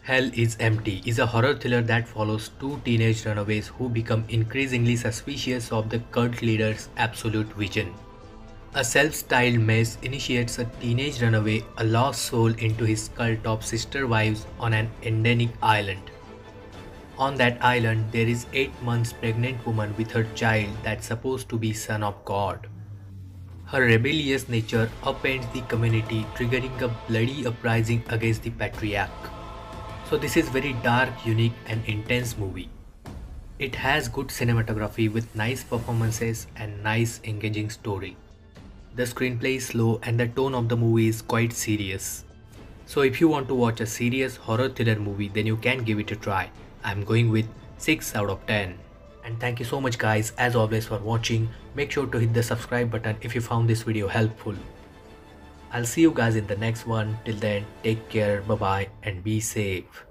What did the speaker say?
Hell is Empty is a horror thriller that follows two teenage runaways who become increasingly suspicious of the cult leader's absolute vision. A self-styled messiah initiates a teenage runaway, a lost soul, into his cult of sister wives on an Edenic island. On that island, there is 8 months pregnant woman with her child that's supposed to be son of God. Her rebellious nature upends the community, triggering a bloody uprising against the patriarch. So this is very dark, unique and intense movie. It has good cinematography with nice performances and nice engaging story. The screenplay is slow and the tone of the movie is quite serious. So if you want to watch a serious horror thriller movie then you can give it a try. I'm going with 6 out of 10. And thank you so much guys as always for watching. Make sure to hit the subscribe button if you found this video helpful. I'll see you guys in the next one. Till then, take care, bye bye, and be safe.